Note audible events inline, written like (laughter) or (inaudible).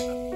Bye. (laughs)